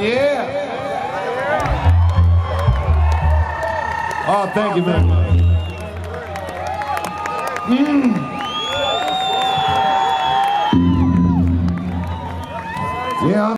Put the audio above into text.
yeah. Oh, thank you, man. Mm. Yeah.